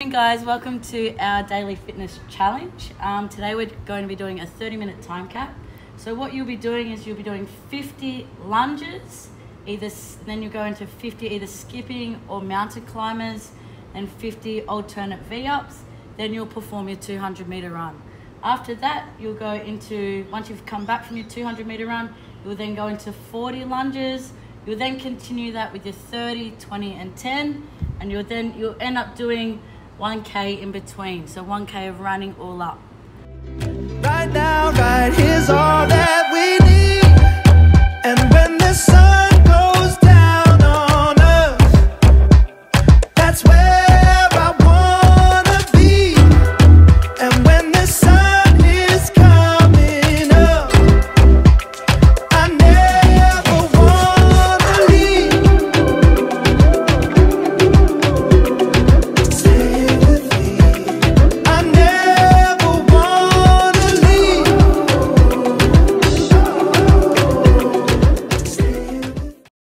Morning guys, welcome to our daily fitness challenge. Um, today we're going to be doing a 30 minute time cap. So what you'll be doing is you'll be doing 50 lunges, either then you go into 50 either skipping or mountain climbers and 50 alternate V-ups. Then you'll perform your 200 meter run. After that, you'll go into, once you've come back from your 200 meter run, you'll then go into 40 lunges. You'll then continue that with your 30, 20 and 10 and you'll then, you'll end up doing 1K in between. So 1K of running all up. Right now, right